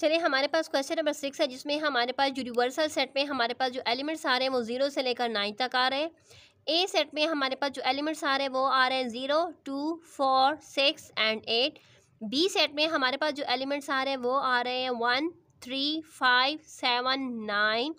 चलिए हमारे पास question number six है, जिसमें हमारे पास यूनिवर्सल सेट में हमारे पास जो एलिमेंट्स आ रहे हैं, वो ज़ीरो से लेकर नाइन तक आ रहे हैं। ए सेट में हमारे पास जो एलिमेंट्स आ रहे हैं, वो आ रहे हैं zero two four six and eight B set में हमारे पास जो एलिमेंट्स आ रहे हैं, वो आ रहे हैं one three five seven nine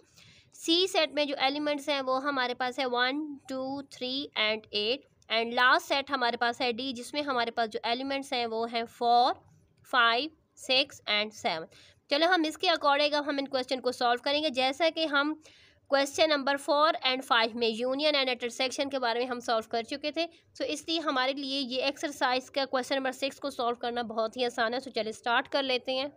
C set में जो एलिमेंट्स हैं, वो हमारे पास है one two three and eight and last set हमारे पास है डी जिसमें हमारे पास जो एलिमेंट्स हैं, वो हैं four five six and seven. चलो हम इसके अकॉर्डिंग अब हम इन क्वेश्चन को सॉल्व करेंगे। जैसा कि हम question number four and five में यूनियन एंड इंटरसेक्शन के बारे में हम सॉल्व कर चुके थे। सो इसलिए हमारे लिए ये एक्सरसाइज का क्वेश्चन नंबर सिक्स को सॉल्व करना बहुत ही आसान है। सो चलिए स्टार्ट कर लेते हैं।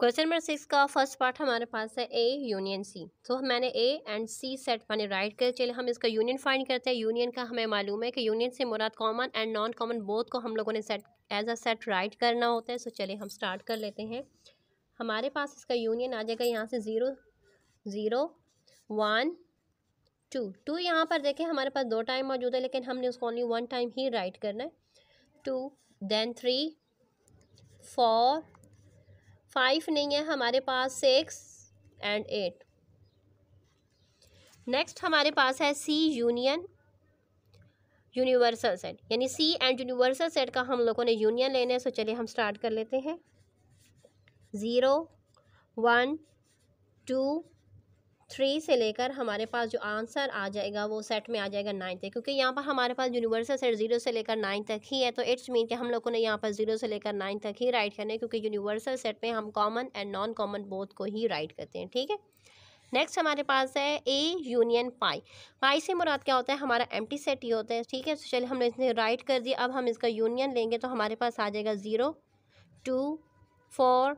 क्वेश्चन नंबर सिक्स का फ़र्स्ट पार्ट हमारे पास है ए यूनियन सी तो मैंने ए एंड सी सेट मैंने राइट कर चले हम इसका यूनियन फाइंड करते हैं। यूनियन का हमें मालूम है कि यूनियन से मुराद common and non common both को हम लोगों ने set as a set write करना होता है। सो चलिए हम स्टार्ट कर लेते हैं। हमारे पास इसका यूनियन आ जाएगा यहाँ से zero zero one two two यहाँ पर देखें, हमारे पास दो टाइम मौजूद है, लेकिन हमने उसको ओनली वन टाइम ही राइट करना है। Two then three four five नहीं है, हमारे पास सिक्स एंड एट। नेक्स्ट हमारे पास है सी यूनियन, यूनिवर्सल सेट। यानी सी एंड यूनिवर्सल सेट का हम लोगों ने यूनियन लेने है, सो चलिए हम स्टार्ट कर लेते हैं। ज़ीरो, वन, टू थ्री से लेकर हमारे पास जो आंसर आ जाएगा, वो सेट में आ जाएगा नाइन तक, क्योंकि यहाँ पर हमारे पास यूनिवर्सल सेट ज़ीरो से लेकर नाइन तक ही है तो इट्स मीन कि हम लोगों ने यहाँ पर ज़ीरो से लेकर नाइन तक ही राइट करना है, क्योंकि यूनिवर्सल सेट में हम common and non common both को ही राइट करते हैं, ठीक है? नेक्स्ट हमारे पास है ए यूनियन पाई पाई से मुराद क्या होता है? हमारा एम टी सेट ही होता है, ठीक है? तो चलिए हमने इसने राइट कर दिया, अब हम इसका यूनियन लेंगे तो हमारे पास आ जाएगा zero two four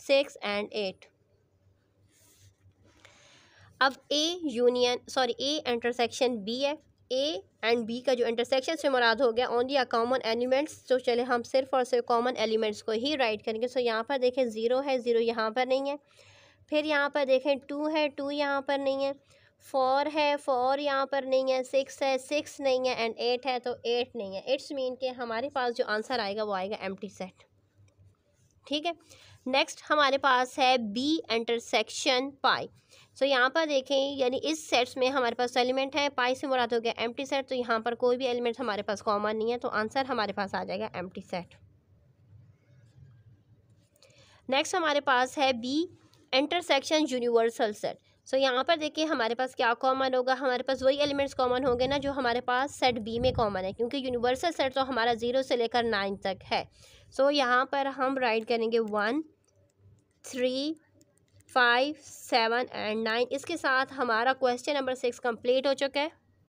six and eight अब A union sorry A intersection B है. ए एंड बी का जो इंटरसेक्शन से मुराद हो गया ओनली आ कॉमन एलिमेंट्स तो चले हम सिर्फ़ और सिर्फ़ कॉमन एलिमेंट्स को ही राइट करेंगे. सो यहाँ पर देखें ज़ीरो है ज़ीरो यहाँ पर नहीं है. फिर यहाँ पर देखें टू है टू यहाँ पर नहीं है. फोर है फोर यहाँ पर नहीं है. सिक्स है सिक्स नहीं है एंड एट है तो एट नहीं है. इट्स मीन के हमारे पास जो आंसर आएगा वो आएगा एम सेट ठीक है? नेक्स्ट हमारे पास है B intersection phi so so, यहाँ पर देखें यानी इस सेट्स में हमारे पास एलिमेंट है पाई से मुराद हो गया एम सेट तो यहाँ पर कोई भी एलिमेंट हमारे पास कॉमन नहीं है तो आंसर हमारे पास आ जाएगा एम सेट नेक्स्ट हमारे पास है B intersection universal set so यहाँ पर देखिए हमारे पास क्या कॉमन होगा हमारे पास वही एलिमेंट्स कॉमन होंगे ना जो हमारे पास सेट बी में कॉमन है क्योंकि यूनिवर्सल सेट तो हमारा ज़ीरो से लेकर नाइन तक है. सो so, यहाँ पर हम राइट करेंगे one three five seven and nine इसके साथ हमारा क्वेश्चन नंबर सिक्स कंप्लीट हो चुका है।